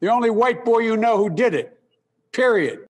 The only white boy you know who did it, period.